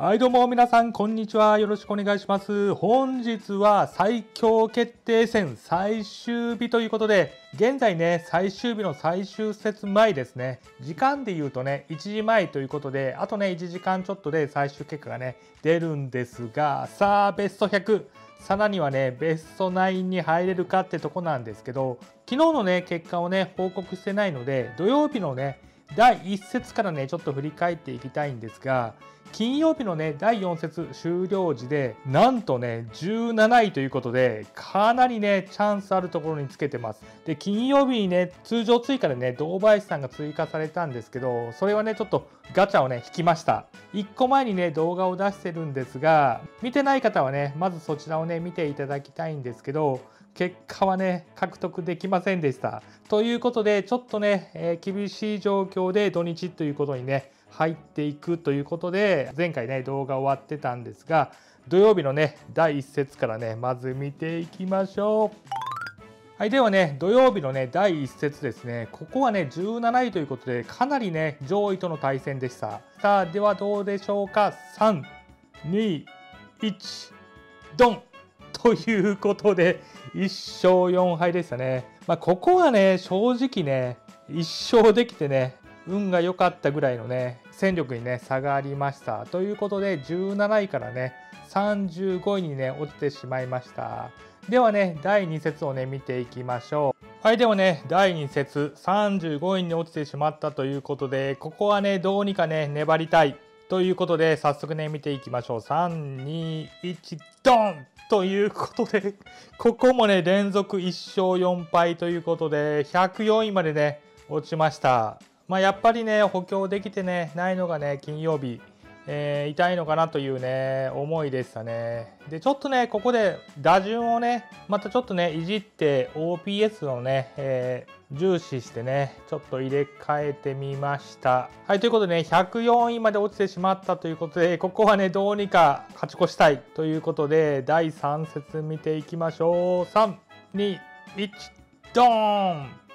はいどうも皆さんこんにちは。よろしくお願いします。本日は最強決定戦最終日ということで現在ね最終日の最終節前ですね。時間で言うとね1時前ということであとね1時間ちょっとで最終結果がね出るんですがさあベスト100さらにはねベスト9に入れるかってとこなんですけど昨日のね結果をね報告してないので土曜日のね第1節からねちょっと振り返っていきたいんですが金曜日のね第4節終了時でなんとね17位ということでかなりねチャンスあるところにつけてます。で金曜日にね通常追加でね堂林さんが追加されたんですけどそれはねちょっとガチャをね引きました。1個前にね動画を出してるんですが見てない方はねまずそちらをね見ていただきたいんですけど結果はね獲得できませんでしたということでちょっとね、えー、厳しい状況で土日ということにね入っていくということで前回ね動画終わってたんですが土曜日のね第1節からねまず見ていきましょう。はい、ではね、土曜日のね、第1節ですね、ここはね、17位ということで、かなりね、上位との対戦でした。さあ、ではどうでしょうか？3、2、1、ドンということで、1勝4敗でしたね。まあ、ここはね、正直ね、1勝できてね、運が良かったぐらいのね戦力にね差がありました。ということで17位からね35位にね落ちてしまいました。ではね第2節をね見ていきましょう。はいではね第2節35位に落ちてしまったということでここはねどうにかね粘りたい。ということで早速ね見ていきましょう。321ドンということで ここもね連続1勝4敗ということで104位までね落ちました。まあ、やっぱりね補強できてねないのがね金曜日、えー、痛いのかなというね思いでしたね。でちょっとねここで打順をねまたちょっとねいじって OPS をね、えー、重視してねちょっと入れ替えてみました。はいということでね104位まで落ちてしまったということでここはねどうにか勝ち越したいということで第3節見ていきましょう。321ドーン。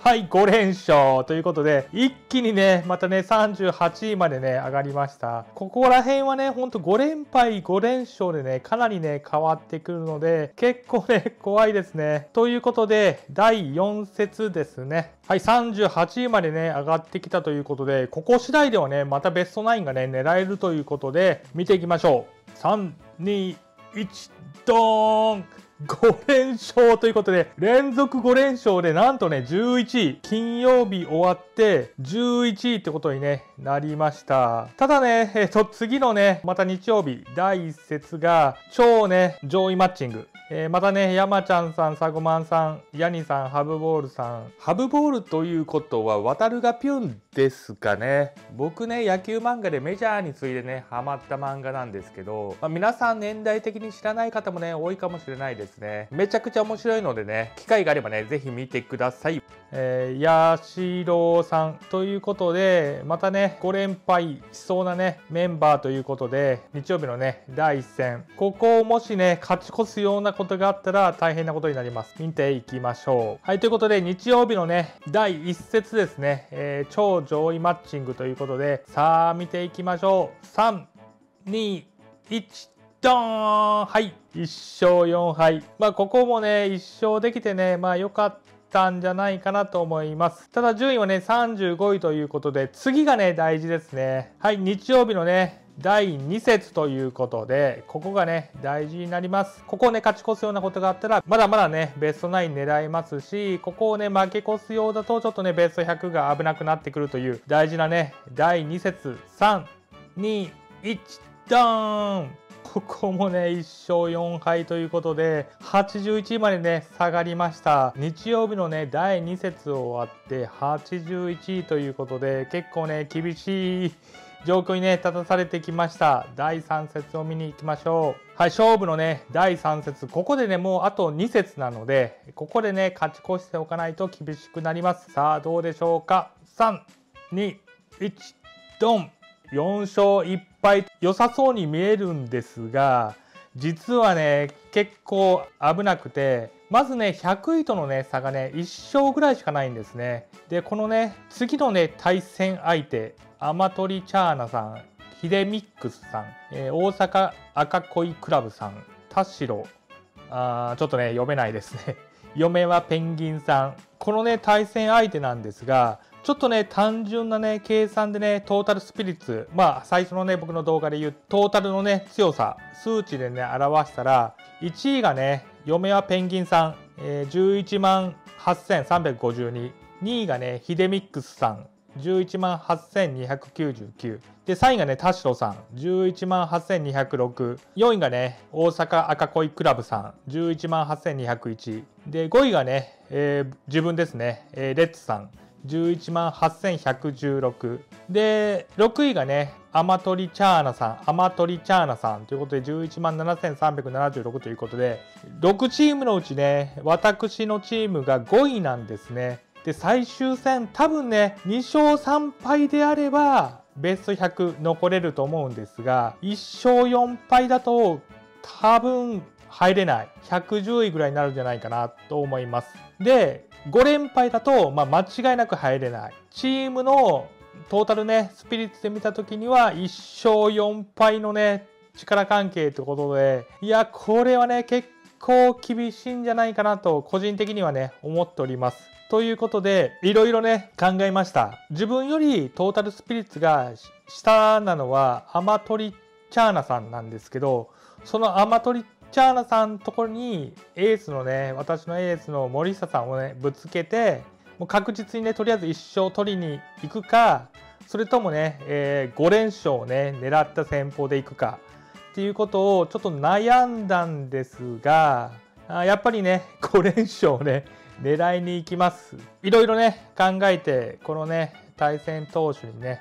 はい、5連勝ということで、一気にね、またね、38位までね、上がりました。ここら辺はね、ほんと5連敗、5連勝でね、かなりね、変わってくるので、結構ね、怖いですね。ということで、第4節ですね。はい、38位までね、上がってきたということで、ここ次第ではね、またベストナインがね、狙えるということで、見ていきましょう。3、2、1、ドーン5連勝ということで、連続5連勝でなんとね、11位、金曜日終わって11位ってことに、ね、なりました。ただね、えっ、と、次のね、また日曜日、第1節が超ね、上位マッチング。えー、またね、山ちゃんさん、サゴマンさん、ヤニさん、ハブボールさん。ハブボールということは、渡るがピュンですかね。僕ね、野球漫画でメジャーに次いでね、ハマった漫画なんですけど、まあ、皆さん年代的に知らない方もね、多いかもしれないですですね。めちゃくちゃ面白いのでね、機会があればね、ぜひ見てください。えー、ヤシロさんということで、またね、5連敗しそうなね、メンバーということで、日曜日のね、第1戦。ここをもしね、勝ち越すようなことがあったら大変なことになります。見ていきましょう。はい、ということで日曜日のね、第1節ですね、えー、超上位マッチングということで、さあ見ていきましょう。3、2、1、ドーンはい、1勝4敗。まあ、ここもね、1勝できてね、まあ、良かったんじゃないかなと思います。ただ順位はね、35位ということで、次がね、大事ですね。はい、日曜日のね、第2節ということで、ここがね、大事になります。ここをね、勝ち越すようなことがあったら、まだまだね、ベスト9狙いますし、ここをね、負け越すようだと、ちょっとね、ベスト100が危なくなってくるという大事なね、第2節、3、2、1、ドーンここもね、1勝4敗ということで、81位までね、下がりました。日曜日のね、第2節を終わって、81位ということで、結構ね、厳しい状況にね、立たされてきました。第3節を見に行きましょう。はい、勝負のね、第3節。ここでね、もうあと2節なので、ここでね、勝ち越しておかないと厳しくなります。さあ、どうでしょうか？3、2、1、ドン。4勝1敗。良さそうに見えるんですが、実はね、結構危なくて、まずね、100位とのね、差がね、1勝ぐらいしかないんですね。で、このね、次のね、対戦相手、アマトリチャーナさん、ヒデミックスさん、えー、大阪赤恋クラブさん、田代、あちょっとね、読めないですね。嫁はペンギンさん。このね、対戦相手なんですが、ちょっとね、単純なね、計算でね、トータルスピリッツ、まあ、最初のね、僕の動画で言う、トータルのね、強さ、数値でね、表したら、1位がね、嫁はペンギンさん、えー、11万8352。2位がね、ヒデミックスさん、11万8299で3位がね田代さん。11万8206 4位がね大阪赤恋クラブさん。11万8201で5位がね、えー、自分ですね、えー、レッツさん。11万8116で6位がねアマトリチャーナさん。アマトリチャーナさんということで11万7376ということで6チームのうちね私のチームが5位なんですね。で最終戦多分ね2勝3敗であればベスト100残れると思うんですが1勝4敗だと多分入れない。110位ぐらいになるんじゃないかなと思います。で5連敗だと、まあ、間違いなく入れない。チームのトータルねスピリッツで見た時には1勝4敗のね力関係ということでいやこれはね結構厳しいんじゃないかなと個人的にはね思っております。ということで、いろいろね、考えました。自分よりトータルスピリッツが下なのは、アマトリチャーナさんなんですけど、そのアマトリチャーナさんのところに、エースのね、私のエースの森下さんをね、ぶつけて、もう確実にね、とりあえず1勝取りに行くか、それともね、えー、5連勝をね、狙った戦法でいくか、っていうことをちょっと悩んだんですがあ、やっぱりね、5連勝をね、狙いに行きます。いろいろね、考えて、このね、対戦投手にね、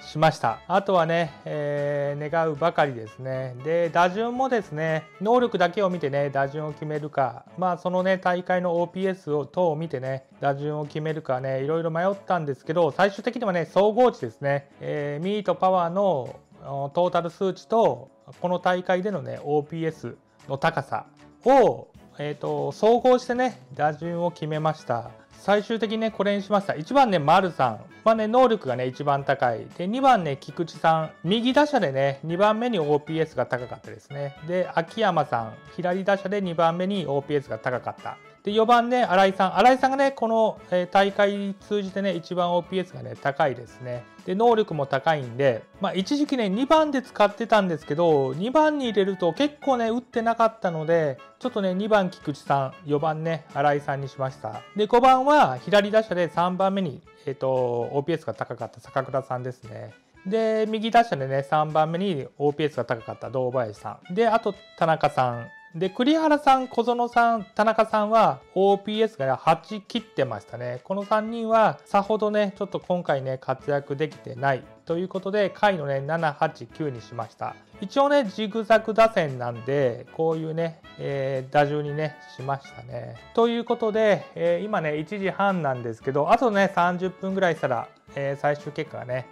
しました。あとはね、えー、願うばかりですね。で、打順もですね、能力だけを見てね、打順を決めるか、まあそのね、大会の OPS を等を見てね、打順を決めるかね、いろいろ迷ったんですけど、最終的にはね、総合値ですね、えー、ミートパワーのトータル数値と、この大会でのね、OPS の高さをえーと、総合してね打順を決めました。最終的にねこれにしました。1番ね丸さん。まね能力がね一番高い。で2番ね菊池さん。右打者でね2番目に OPS が高かったですね。で秋山さん。左打者で2番目に OPS が高かった。で4番ね新井さん。新井さんがねこの、え、大会通じてね一番 OPS がね高いですね。で能力も高いんで、まあ、一時期ね2番で使ってたんですけど2番に入れると結構ね打ってなかったのでちょっとね2番菊池さん4番ね新井さんにしました。で5番は左打者で3番目に、えーと、OPS が高かった坂倉さんですね。で右打者でね3番目に OPS が高かった堂林さん。であと田中さん。で、栗原さん、小園さん、田中さんは OPS が、8切ってましたね。この3人はさほどね、ちょっと今回ね、活躍できてないということで、回のね、7、8、9にしました。一応ね、ジグザグ打線なんで、こういうね、えー、打順にね、しましたね。ということで、えー、今ね、1時半なんですけど、あとね、30分ぐらいしたら、えー、最終結果がね、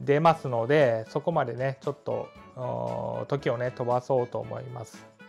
出ますので、そこまでね、ちょっと、時をね、飛ばそうと思います。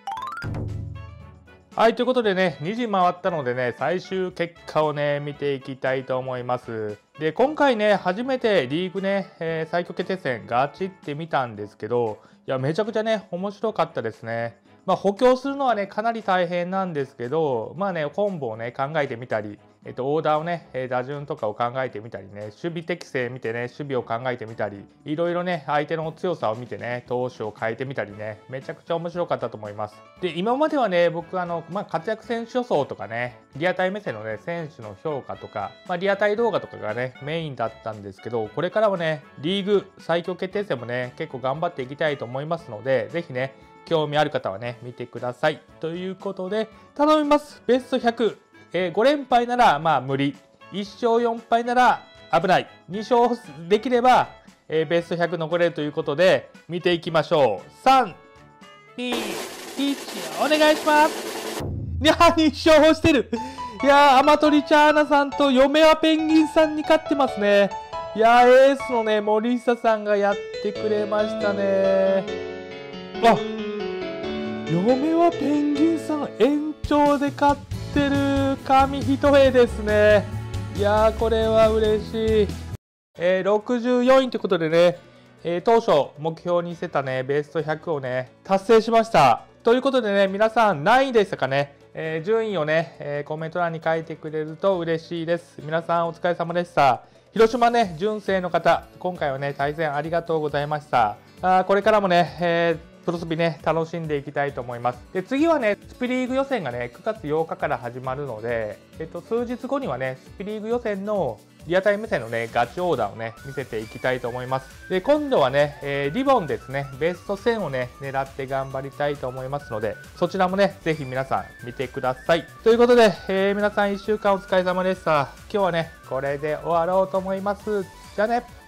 はい、ということでね、2時回ったのでね、最終結果をね、見ていきたいと思います。で、今回ね、初めてリーグね、えー、最強決定戦ガチってみたんですけど、いや、めちゃくちゃね、面白かったですね。まあ、補強するのはね、かなり大変なんですけど、まあね、コンボをね、考えてみたり、えっと、オーダーをね、打順とかを考えてみたりね、守備適性見てね、守備を考えてみたり、いろいろね、相手の強さを見てね、投手を変えてみたりね、めちゃくちゃ面白かったと思います。で、今まではね、僕、あの、まあ、活躍選手予想とかね、リアタイ目線のね、選手の評価とか、まあ、リアタイ動画とかがね、メインだったんですけど、これからはね、リーグ最強決定戦もね、結構頑張っていきたいと思いますので、ぜひね、興味ある方はね、見てください。ということで、頼みます。ベスト100。えー、5連敗なら、まあ無理。1勝4敗なら危ない。2勝できれば、えー、ベスト100残れるということで、見ていきましょう。3、2、1、お願いします。いや、2勝してる。いやアマトリチャーナさんと嫁はペンギンさんに勝ってますね。いやエースのね、森下さんがやってくれましたね。あ嫁はペンギンさん延長で勝ったてる紙一重ですねいやーこれは嬉しい、えー、64位ということでねえー、当初目標にしてたね、ベスト100をね、達成しました。ということでね、皆さん何位でしたかね、えー、順位をね、え、コメント欄に書いてくれると嬉しいです。皆さんお疲れ様でした。広島ね、純正の方、今回はね、大変ありがとうございました。あこれからもね、えー、プロスピね、楽しんでいきたいと思います。で、次はね、スピリーグ予選がね、9月8日から始まるので、えっと、数日後にはね、スピリーグ予選のリアタイム線のね、ガチオーダーをね、見せていきたいと思います。で、今度はね、えー、リボンですね、ベスト10をね、狙って頑張りたいと思いますので、そちらもね、ぜひ皆さん見てください。ということで、えー、皆さん1週間お疲れ様でした。今日はね、これで終わろうと思います。じゃあね。